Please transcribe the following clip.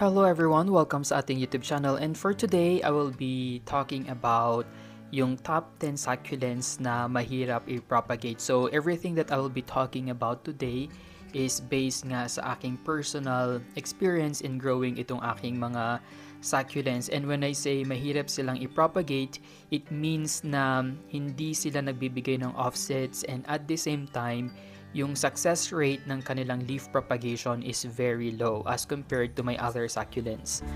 Hello everyone, welcome sa ating YouTube channel. And for today I will be talking about yung top 10 succulents na mahirap i-propagate. So everything that I will be talking about today is based nga sa aking personal experience in growing itong aking mga succulents. And when I say mahirap silang i-propagate, it means na hindi sila nagbibigay ng offsets and at the same time yung success rate ng kanilang leaf propagation is very low as compared to my other succulents.